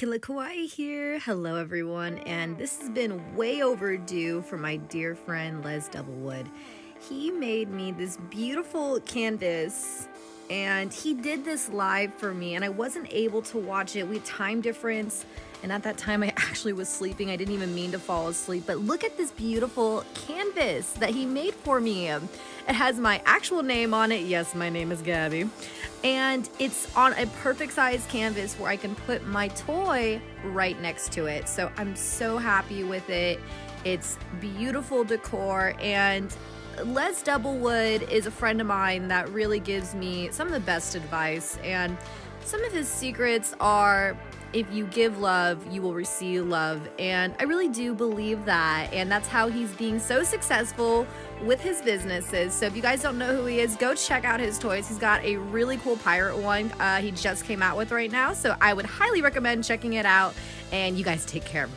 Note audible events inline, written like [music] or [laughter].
Killa Kawaii here. Hello, everyone, and this has been way overdue for my dear friend Les Doublewood. He made me this beautiful canvas, and he did this live for me, and I wasn't able to watch it. We had time difference, and at that time, I [laughs] actually was sleeping. I didn't even mean to fall asleep, but look at this beautiful canvas that he made for me. It has my actual name on it. Yes, my name is Gabby and it's on a perfect size canvas where I can put my toy right next to it. So I'm so happy with it. It's beautiful decor and Les Doublewood is a friend of mine that really gives me some of the best advice and some of his secrets are if you give love, you will receive love. And I really do believe that. And that's how he's being so successful with his businesses. So if you guys don't know who he is, go check out his toys. He's got a really cool pirate one uh, he just came out with right now. So I would highly recommend checking it out. And you guys take care.